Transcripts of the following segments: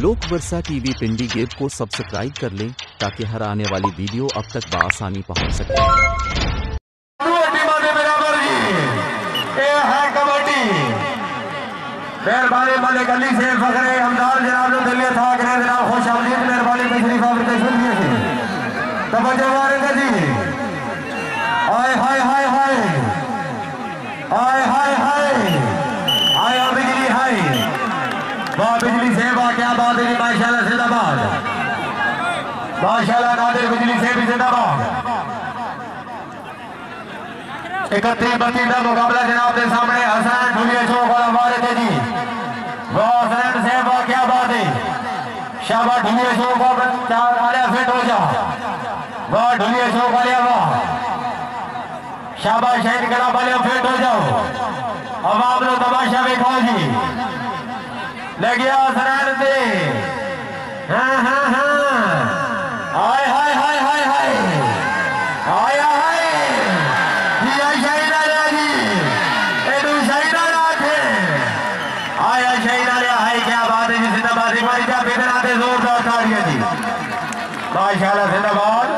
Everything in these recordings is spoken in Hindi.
लोक वर्षा टीवी पिंडी गेट को सब्सक्राइब कर लें ताकि हर आने वाली वीडियो अब तक बसानी पहुँच सके। बादशाह नादिर बिजली से भी जिंदाबाद। इकतीस बत्तीस का मुकाबला जनाब के सामने, हसनैन ढूलिया चौक वाला वारिद है जी। वाह हसनैन से क्या बात है। शाबा ढूलिया चौक वाले फिट हो जा। वाह ढूलिया चौक वाले वाह। शाबा शहीद कला वाले फिट हो जाओ। अब आप लोग तमाशा दिखाओ जी। लगे हसनैन से। हाँ हाँ हाँ। माशाल्लाह जिंदाबाद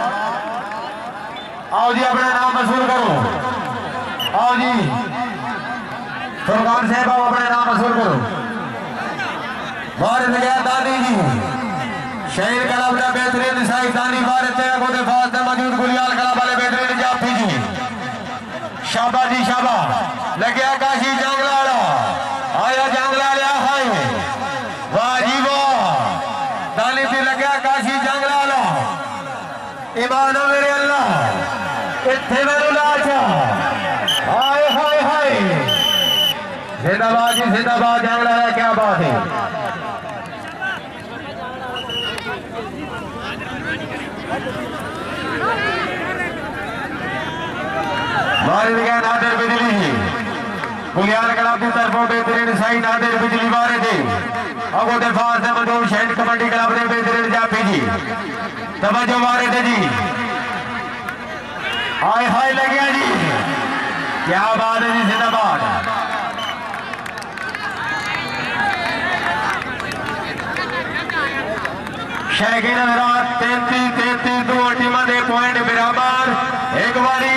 आओ जी, अपना नाम मशहूर करो। आओ जी। फुरकान साहब, आओ अपना नाम मशहूर करो। गया दादी जी। शहीद कलाम का बेहतरीन साहिब दानी वारिस थे को फास में मौजूद गुलियाल कला वाले बेहतरीन जाफी जी। शाबा जी शाबा लगे काशी जंगला वाला आया जंगला लिया हाय वाह जी वाह दानी भी लगे काशी जंगला वाला ईमान मेरे अल्लाह। इतने मेरे लाचा हाय हाय हाय। जिंदाबाद जी, जिंदाबाद। जंगला है क्या बात है? वारिद गया नादिर बिजली की तरफों बेहतरीन साई नादिर बिजली वारे थे अगो दफ़ा से मधु शहीद कबड्डी क्लब ने बेहतरीन जी। तवज्जो जी। हाय हाय जी। क्या बात है जी, जिंदाबाद। दो टीमां दे पॉइंट बराबर। एक बारी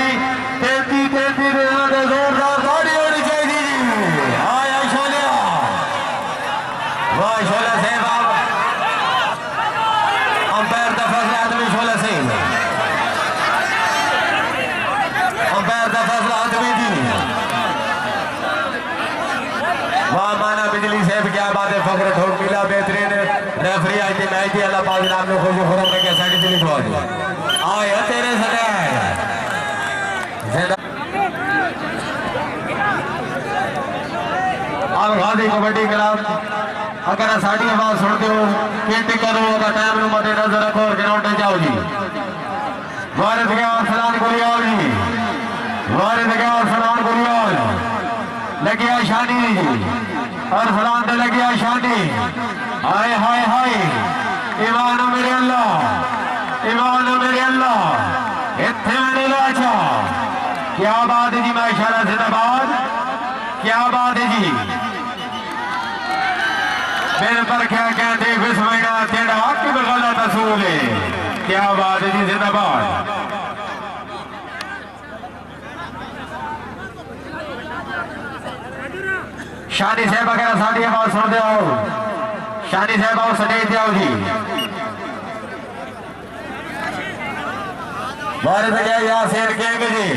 तैतीस तैतीस जोरदार ताड़ी होनी चाहिए जी आया शोलिया वाह शोला सिंह अंपायर का फैसला आदमी शोला सिंह अंपायर का फैसला आदमी जी वाह माना बिजली साहब बात ठोक मिला बेहतरीन। रेफरी आज की मैच थी अल्लाह पाक नाम ने खुश खुरम कैसा की दिली दुआ दी आया तेरे ज़िंदा अब गांधी कबड्डी क्लब अगर साड़ी आवाज़ सुनते हो केटी करो अगर टाइम नु मद्दे नज़र रखो और ग्राउंड जाओ जी। वारिस गया सलाम गुलियाल जी। वारिस गया सलाम गुलियाल लगी शादी जी। और फलान पे लगी शादी। हाय हाय हाय। ईमान मेरे अल्लाह। ईमान मेरे अल्लाह। इतने लाचा क्या बात है जी माशाल्लाह जिंदाबाद क्या बात है जी। मेरे पर क्या कहते बिस्मिल्ला तेरा हक में गलत असूल है। क्या बात है जी, जिंदाबाद। शादी साहब वगैरह साड़ी आवाज़ सुनते हो शादी साहब आओ स्टेज पे आओ जी। वारिस गया यासीन किंग जी।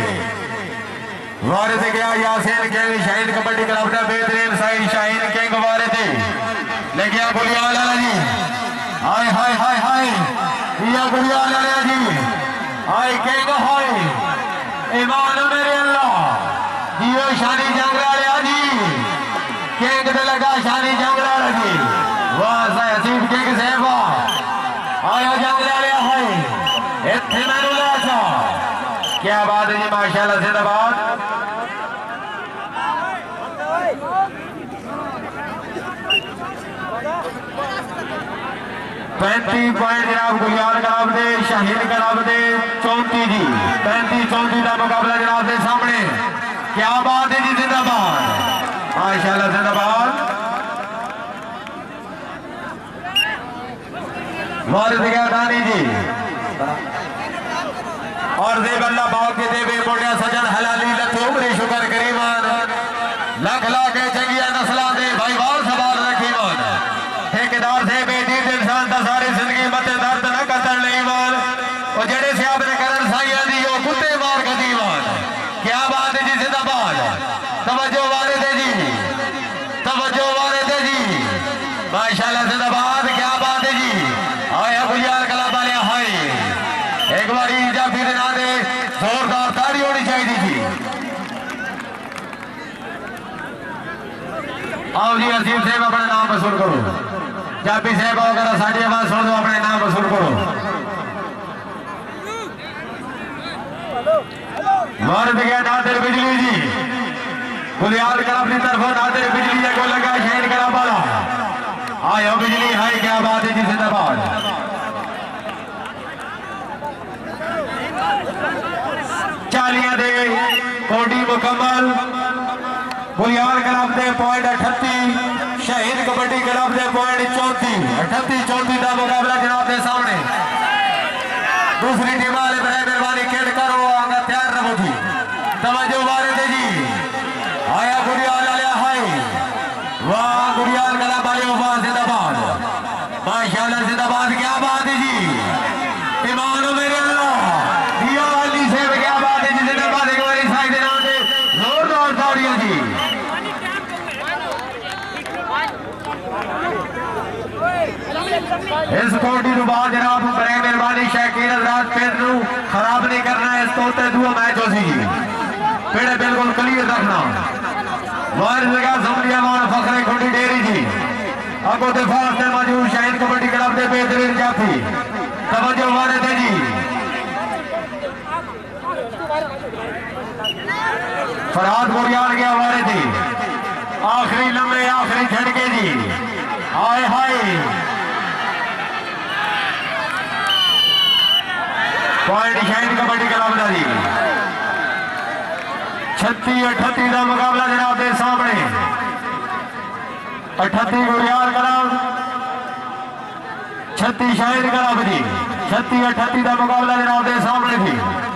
वारिस गया यासीन किंग शाहिद कबड्डी क्लब का बेहतरीन साइड शाहीन किंग वारिस थे ले गया गुलियाल लाला जी। हाय हाय हाय हाय। ये गुलियाल लाला जी। हाय, किंग हाय। ईमान मेरे अल्लाह। जियो शादी जंगला लिया जी। वाह साहब हसीब किंग साहब वाह। आया जंगला लिया है इतने मैनू लाचा क्या बात है जी, माशाल्लाह, जिंदाबाद। पैंती पॉइंट जनाब गुलियाल कलब दे शहीद कलब दे, चौंती जी। पैंती चौंती का मुकाबला जनाब के सामने। क्या बात है जी, जिंदाबाद। माशाल्लाह जिंदाबाद वारिद गया दानी जी। और देव अल्लाह बाग के देवे मोटिया सजन हलाली लथे उमरी शुक्र करीमान लख लाख चंगिया नस्ला दे, भाई वार सवाल रखीमान ठेकेदार से बेटी दे इंसान दा सारी ज़िंदगी मते दर्द न कतन ईमान और जेड़े से आपने करन साइया दी ओ कुत्ते मार गदीवान क्या बात है जी जिंदाबाद तवज्जो वारिद है जी तवज्जो वारिद है जी माशाल्लाह जिंदाबाद क्या बात है जी आया गुजार कला वाले हाय एक बारी जब फिर ना दे जोरदार ताड़ी होनी चाहिए जी आओ जी असीम साहब अपने नाम वसूल करो जापी साहब आओ वगैरह साड़ी आवाज़ सुन दो अपने नाम वसूल करो मर्द गया नादिर बिजली जी बुनियाद का अपनी तरफ़ नादिर बिजली को लगा शहर करा वाला आयो बिजली है क्या बात है जी जिंदाबाद चालिया दे कोडी मुकम्मल बुनियाद क्लब दे पॉइंट अठत्ती, शहीद कबड्डी क्लब दे पॉइंट चौथी अठत्ती चौथी का मुकाबला जनाब के सामने। दूसरी टीम बड़े मेहरबानी, खेल करो, आगे तैयार रहो जी। तवज्जो बारे दे जी। आया गुड़ियाल आया हाय। वाह गुड़ियाल कला वाले वाह, जिंदाबाद। माशाल्लाह जिंदाबाद, क्या बात है जी। ईमान मेरे से क्या बात जी। इसको डुबा जनाब बड़े मेहरबानी शकीर हजरात, फिर खराब नहीं करना है इसको तो मैच हो सीगी पेड़ बिल्कुल क्लियर रखना। वायर लगा, समझिया मान फखरे खुडी डेरी जी। अगो दिफा से मौजूद शाहिद कबड्डी क्लब के बेहतरीन जाफी। तवज्जो वाले थे जी। फरहाद बुरियाल गया हमारे थी आखिरी लम्बे आखिरी झटके जी। हाय हाय। पॉइंट शाहिद कबड्डी क्लब का जी छत्ती अठत्ती का मुकाबला जनाब के सामने। अठत्ती गुरियार क्लब छत्ती शाहिद क्लब जी छत्ती अठत्ती का मुकाबला जनाब के सामने थी